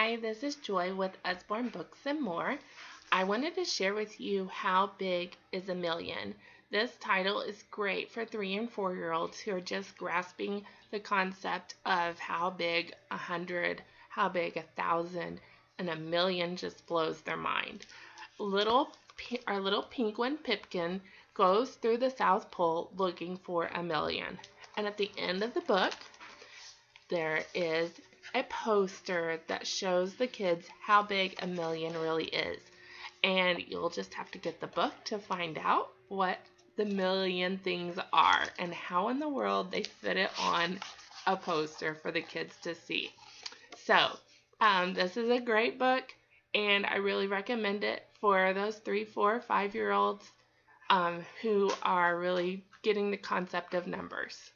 this is Joy with Usborne Books and More. I wanted to share with you How Big is a Million. This title is great for three and four year olds who are just grasping the concept of how big a hundred, how big a thousand, and a million just blows their mind. Little our little penguin Pipkin goes through the South Pole looking for a million. And at the end of the book, there is a poster that shows the kids how big a million really is. And you'll just have to get the book to find out what the million things are and how in the world they fit it on a poster for the kids to see. So, um, this is a great book, and I really recommend it for those three, four, five year olds um, who are really getting the concept of numbers.